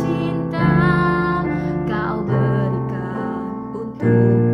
Cinta kau berikan untuk